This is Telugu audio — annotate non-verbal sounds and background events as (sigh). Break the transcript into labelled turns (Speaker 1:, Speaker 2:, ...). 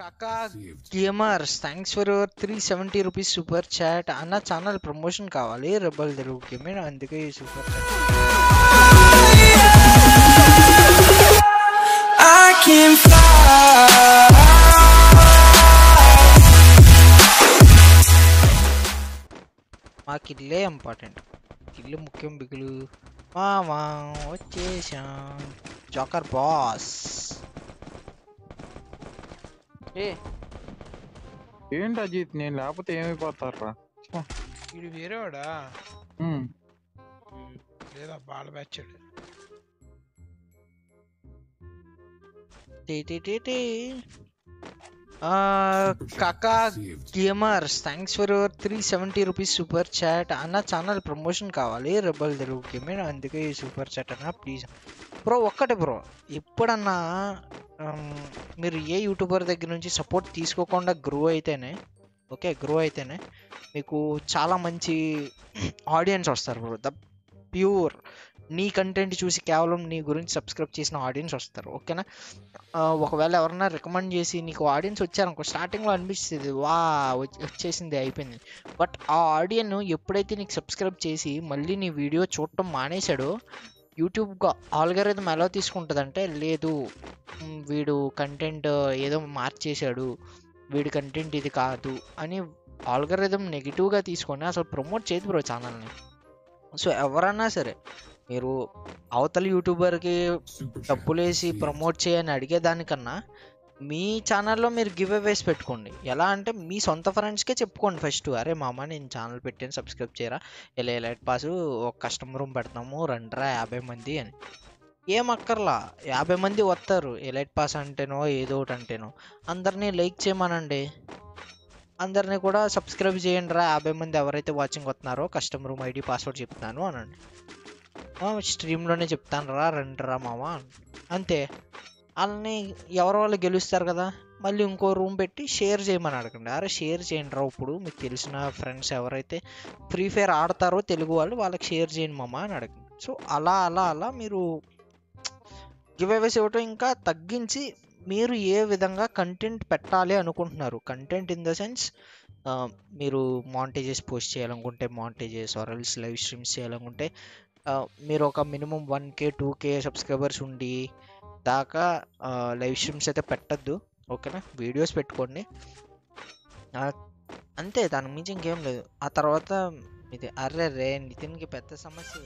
Speaker 1: Kaka gamers thanks for your three seventy rupees super chat అన్న ఛానల్ ప్రమోషన్ కావాలి రెబల్ తెలుగు గేమింగ్ అందుకే ఈ super chat
Speaker 2: I can fly.
Speaker 1: మాకు ఇల్లే ఇంపార్టెంట్ ఇల్లు ముఖ్యం బిగులు. మామా వచ్చేసాం. జోకర్ బాస్
Speaker 3: ఏంటి అజిత్ నేను లేకపోతే ఏమైపోతారా
Speaker 4: వీడు వేరేవాడా? లేదా బాల బ్యాచ్చాడు
Speaker 1: టీ tea tea. Kaka gamers thanks for your three seventy rupees super chat అన్న ఛానల్ ప్రమోషన్ కావాలి. రెబల్ తెలుగు గేమింగ్ అందుకే ఈ సూపర్ చాట్ అన్న ప్లీజ్ బ్రో ఒక్కటే బ్రో ఎప్పుడన్నా మీరు ఏ యూట్యూబర్ దగ్గర నుంచి సపోర్ట్ తీసుకోకుండా గ్రో అయితేనే ఓకే గ్రో అయితేనే మీకు చాలా మంచి (clears throat) ఆడియన్స్ వస్తారు బ్రో ద ప్యూర్ నీ కంటెంట్ చూసి కేవలం నీ గురించి సబ్స్క్రైబ్ చేసిన ఆడియన్స్ వస్తారు ఓకేనా ఒకవేళ ఎవరన్నా రికమెండ్ చేసి నీకు ఆడియన్స్ వచ్చారనుకో స్టార్టింగ్లో అనిపిస్తుంది వా వచ్చేసింది అయిపోయింది. బట్ ఆ ఆడియన్ ఎప్పుడైతే నీకు సబ్స్క్రైబ్ చేసి మళ్ళీ నీ వీడియో చూడటం మానేశాడో యూట్యూబ్ ఆల్గరిథం ఎలా తీసుకుంటుందంటే లేదు వీడు కంటెంట్ ఏదో మార్చేశాడు వీడి కంటెంట్ ఇది కాదు అని ఆల్గరిథం నెగిటివ్గా తీసుకొని అసలు ప్రమోట్ చేయదు బ్రో ఛానల్ని సో ఎవరన్నా సరే మీరు అవతల యూట్యూబర్కి డబ్బులేసి ప్రమోట్ చేయని అడిగేదానికన్నా మీ ఛానల్లో మీరు గివ్ అవేస్ పెట్టుకోండి. ఎలా అంటే మీ సొంత ఫ్రెండ్స్కే చెప్పుకోండి ఫస్ట్. అరే మామ నేను ఛానల్ పెట్టాను సబ్స్క్రైబ్ చేయరా? ఇలా లైట్ పాస్ ఒక కస్టమర్ రూమ్ పెడతాము రండిరా యాభై మంది అని. ఏం అక్కర్లా? యాభై మంది వస్తారు. ఎలైట్ పాస్ అంటేనో ఏదో ఒకటి అంటేనో. అందరినీ లైక్ చేయమనండి. అందరినీ కూడా సబ్స్క్రైబ్ చేయండి రా యాభై మంది ఎవరైతే వాచింగ్ వస్తున్నారో కస్టమర్ రూమ్ ఐడి పాస్వర్డ్ చెప్తాను అనండి. స్ట్రీమ్లోనే చెప్తాను రా రండి రా మామ అంతే. వాళ్ళని ఎవరు వాళ్ళు గెలుస్తారు కదా మళ్ళీ ఇంకో రూమ్ పెట్టి షేర్ చేయమని అడగండి. అరే షేర్ చేయండి రా ఇప్పుడు మీకు తెలిసిన ఫ్రెండ్స్ ఎవరైతే ఫ్రీ ఫైర్ ఆడతారో తెలుగు వాళ్ళు వాళ్ళకి షేర్ చేయండి మామ అని అడగండి. సో అలా అలా అలా మీరు గివ్ అవేస్ ఇవ్వటం ఇంకా తగ్గించి మీరు ఏ విధంగా కంటెంట్ పెట్టాలి అనుకుంటున్నారు. కంటెంట్ ఇన్ ద సెన్స్ మీరు మాంటేజెస్ పోస్ట్ చేయాలనుకుంటే మాంటేజెస్ ఆర్ఎల్స్ లైవ్ స్ట్రీమ్స్ చేయాలనుకుంటే మీరు ఒక minimum one K two K subscribers ఉండి దాకా లైవ్ స్ట్రీమ్స్ అయితే పెట్టద్దు ఓకేనా? వీడియోస్ పెట్టుకోండి. అంతే దాని మించి ఇంకేం లేదు. ఆ తర్వాత ఇది అర్రే రే నితిన్కి పెద్ద సమస్య